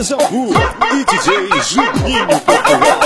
banda Deja Vu e DJ Juninho Popular.